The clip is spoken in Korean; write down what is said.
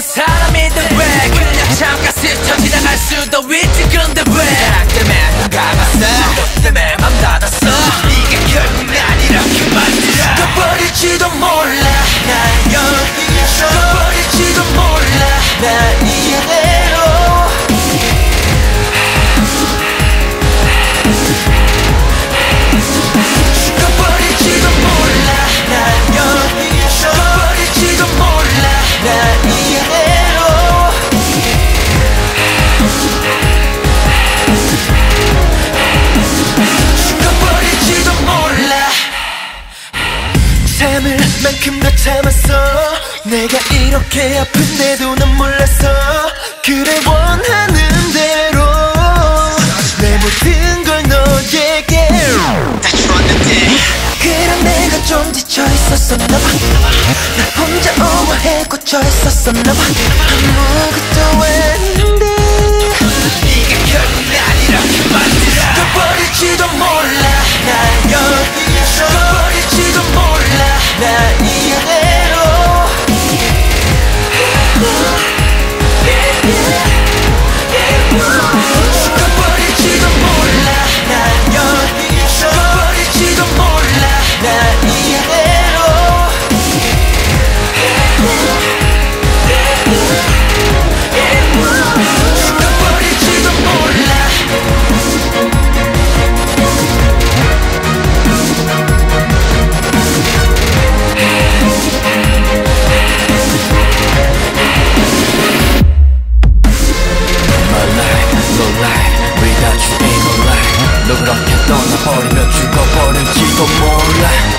사람인데 왜 그냥 잠깐 스쳐 지나갈 수도 있지? 근데 왜 참을 만큼 더 참았어 내가 이렇게 아픈데도 난 몰랐어 그래 원하는 대로 내 모든 걸 너에게 다 주었는데 그럼 내가 좀 지쳐 있었었나 봐. 나 혼자 오버해 꽂혀 있었었나 봐. 아무것도 아닌데. 이게 결국 버리면 죽어버릴지도 몰라.